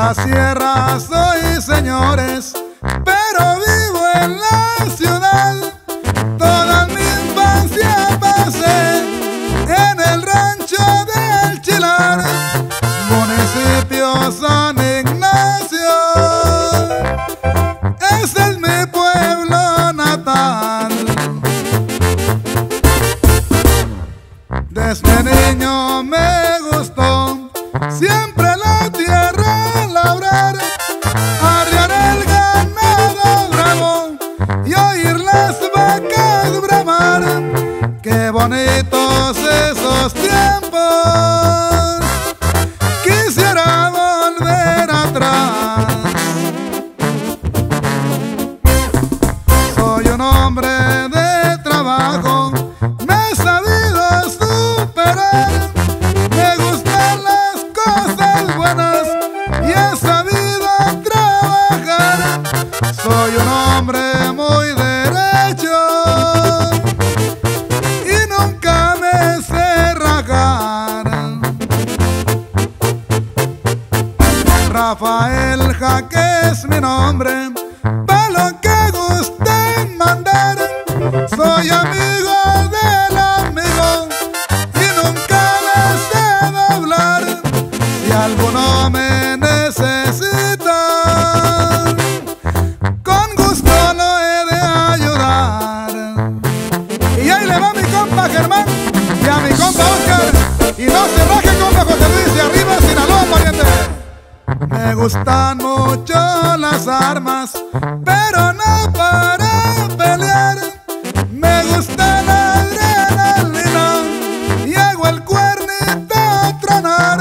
la sierra soy, señores, pero vivo en la ciudad. Toda mi infancia pasé en el rancho del Chilar, municipio San Ignacio. Ese es mi pueblo natal. Desde niño me gustó siempre la arriar el ganado bravo y oír las vacas bramar. Qué bonitos esos tiempos, quisiera volver atrás. Soy un hombre de trabajo, me he sabido superar. Me gustan las cosas buenas y he Rafael Jaque es mi nombre, pa' lo que gusten mandar. Soy amigo del amigo y nunca me sé doblar. Si alguno me necesita, con gusto lo he de ayudar. Y ahí le va mi compa Germán y a mi compa Oscar. Y no se raje compa José Me gustan mucho las armas, pero no para pelear. Me gusta la adrenalina y hago el cuernito tronar.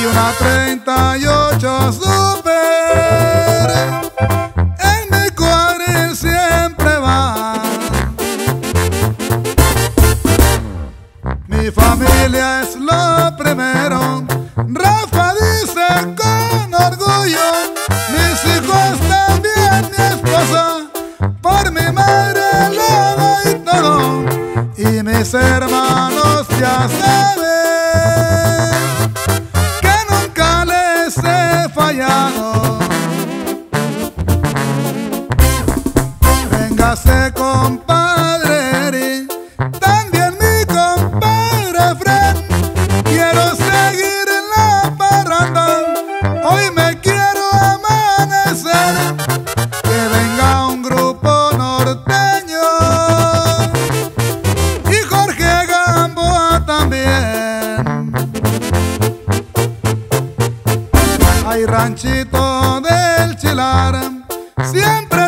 Y una 38 super en mi cuadril siempre va. Mi familia es lo primero. Rafa dice hermanos ya saben que nunca les he fallado. Véngase, compadre también mi compadre Fred. Quiero seguir en la parranda, hoy me quiero amanecer. Ranchito del Chilar, siempre